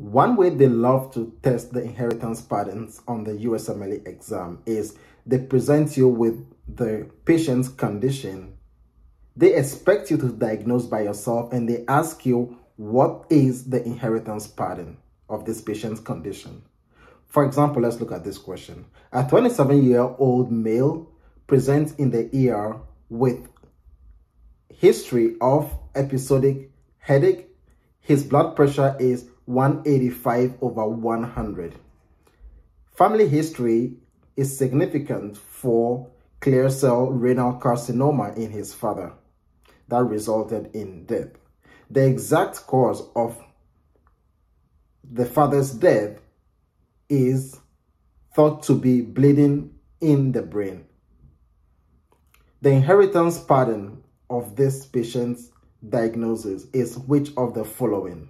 One way they love to test the inheritance patterns on the USMLE exam is they present you with the patient's condition. They expect you to diagnose by yourself and they ask you what is the inheritance pattern of this patient's condition. For example, let's look at this question. A 27-year-old male presents in the ER with history of episodic headache. His blood pressure is 185 over 100. Family history is significant for clear cell renal carcinoma in his father that resulted in death. The exact cause of the father's death is thought to be bleeding in the brain. The inheritance pattern of this patient's diagnosis is which of the following?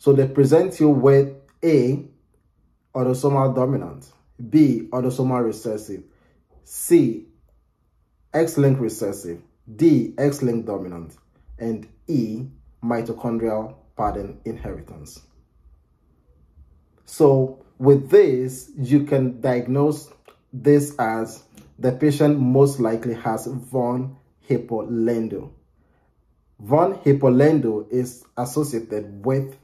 So they present you with A, autosomal dominant, B, autosomal recessive, C, X-linked recessive, D, X-linked dominant, and E, mitochondrial pattern inheritance. So with this, you can diagnose this as the patient most likely has von Hippel-Lindau. Von Hippel-Lindau is associated with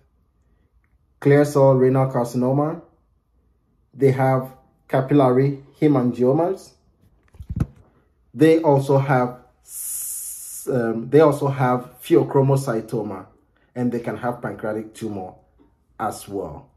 clear cell renal carcinoma. They have capillary hemangiomas. They also have um, they also have pheochromocytoma and they can have pancreatic tumor as well.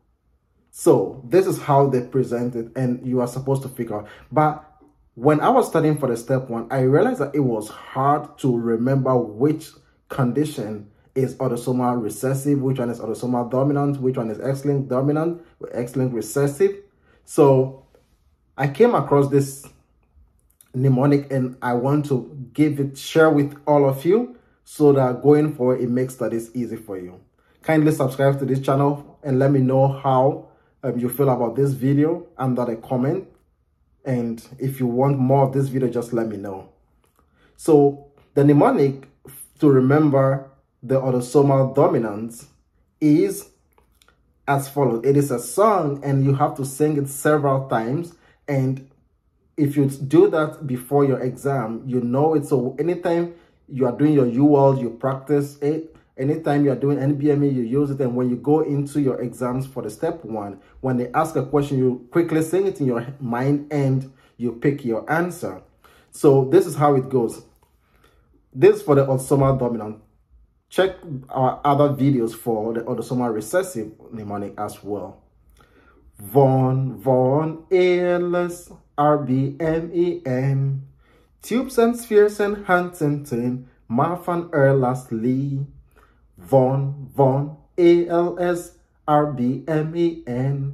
So this is how they present it and you are supposed to figure out. But when I was studying for the step one, I realized that it was hard to remember which condition is autosomal recessive, which one is autosomal dominant, which one is X-linked dominant, X-linked recessive. So I came across this mnemonic and I want to give it, share with all of you so that going forward, it makes studies easy for you. Kindly subscribe to this channel and let me know how um, you feel about this video under the comment. And if you want more of this video, just let me know. So the mnemonic to remember the autosomal dominance is as follows. It is a song and you have to sing it several times. And if you do that before your exam, you know it. So anytime you are doing your UWorld, you practice it. Anytime you are doing NBME, you use it. And when you go into your exams for the step one, when they ask a question, you quickly sing it in your mind and you pick your answer. So this is how it goes. This is for the autosomal dominant. Check our other videos for the autosomal recessive mnemonic as well. Von, Von, ALS, RBMEN, Tubes and Spheres and Huntington, Marfan Ehlers Lee, Von, Von, ALS, RBMEN,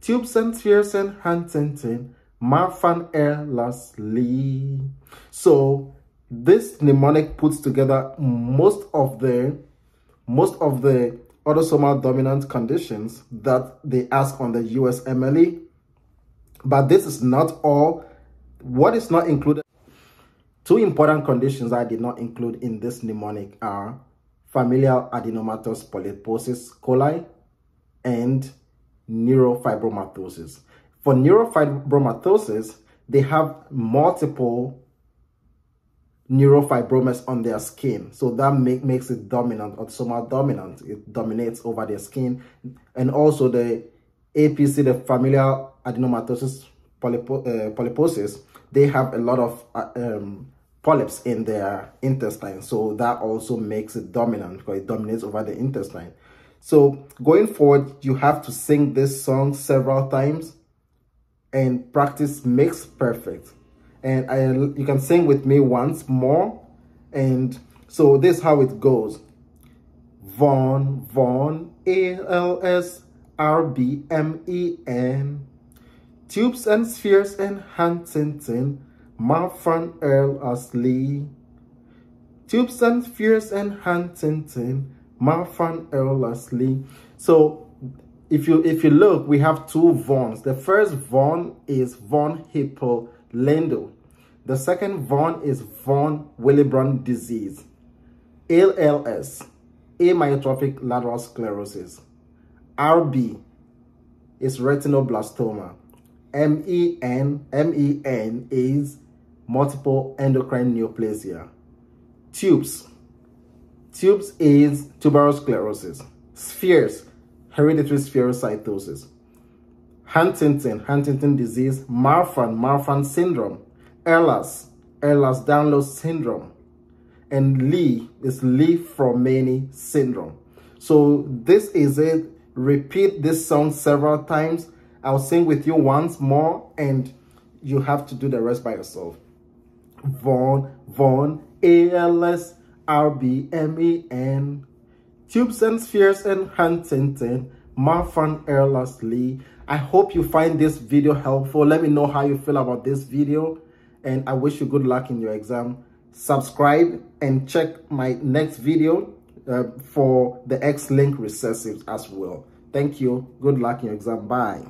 Tubes and Spheres and Huntington, Marfan Ehlers Lee. So this mnemonic puts together most of the most of the autosomal dominant conditions that they ask on the USMLE. But this is not all. What is not included? Two important conditions I did not include in this mnemonic are familial adenomatous polyposis coli and neurofibromatosis. For neurofibromatosis, they have multiple neurofibromas on their skin. So that make, makes it dominant, or autosomal dominant. It dominates over their skin. And also the APC, the familial adenomatosis polypo uh, polyposis, they have a lot of uh, um, polyps in their intestine. So that also makes it dominant because it dominates over the intestine. So going forward, you have to sing this song several times and practice makes perfect and I, you can sing with me once more. And so this is how it goes. Von, Von, A-L-S, R-B-M-E-N. Tubes and Spheres and Huntington, Marfan Ehlers Lee. Tubes and Spheres and Huntington, Marfan Ehlers Lee. So if you if you look, we have two Vons. The first Von is Von Hippel Lindau. The second von is von Willebrand disease, ALS, amyotrophic lateral sclerosis, RB is retinoblastoma. MEN, MEN is multiple endocrine neoplasia. Tubes. Tubes is tuberous sclerosis. Spheres, hereditary spherocytosis. Huntington, Huntington disease. Marfan, Marfan syndrome. Ehlers, Ehlers-Danlos syndrome. And Lee is Li-Fraumeni syndrome. So this is it. Repeat this song several times. I'll sing with you once more and you have to do the rest by yourself. Von, Von, A-L-S, R-B-M-E-N, Tubes and Spheres and Huntington, Marfan Ehlers Lee. I hope you find this video helpful. Let me know how you feel about this video and I wish you good luck in your exam. Subscribe and check my next video uh, for the X-linked recessives as well. Thank you. Good luck in your exam. Bye.